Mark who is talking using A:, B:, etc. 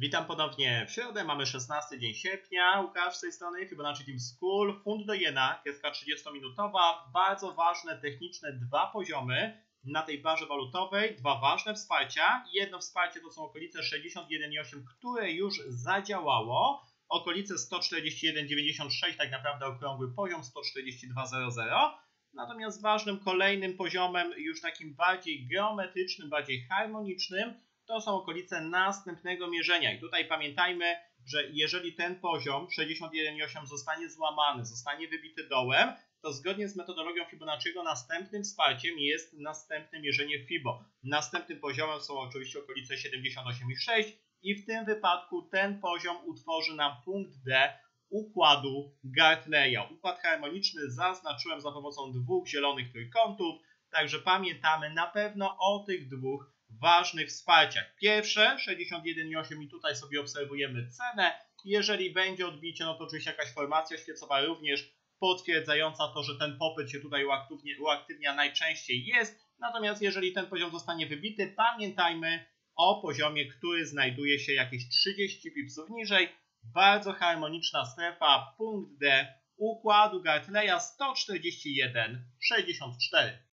A: Witam ponownie w środę, mamy 16 dzień sierpnia. Łukasz z tej strony Fibonacci Team School. Fund do jena, kieska 30-minutowa. Bardzo ważne techniczne dwa poziomy na tej barze walutowej. Dwa ważne wsparcia. Jedno wsparcie to są okolice 61,8, które już zadziałało. Okolice 141,96, tak naprawdę okrągły poziom 142,00. Natomiast ważnym kolejnym poziomem, już takim bardziej geometrycznym, bardziej harmonicznym, to są okolice następnego mierzenia. I tutaj pamiętajmy, że jeżeli ten poziom 61,8 zostanie złamany, zostanie wybity dołem, to zgodnie z metodologią Fibonacciego następnym wsparciem jest następne mierzenie FIBO. Następnym poziomem są oczywiście okolice 78,6 i w tym wypadku ten poziom utworzy nam punkt D układu Gartleya. Układ harmoniczny zaznaczyłem za pomocą dwóch zielonych trójkątów, także pamiętamy na pewno o tych dwóch ważnych wsparciach. Pierwsze 61,8 i tutaj sobie obserwujemy cenę. Jeżeli będzie odbicie, no to oczywiście jakaś formacja świecowa również potwierdzająca to, że ten popyt się tutaj uaktywnia, uaktywnia najczęściej jest. Natomiast jeżeli ten poziom zostanie wybity, pamiętajmy o poziomie, który znajduje się jakieś 30 pipsów niżej. Bardzo harmoniczna strefa, punkt D układu Gartleya 141,64.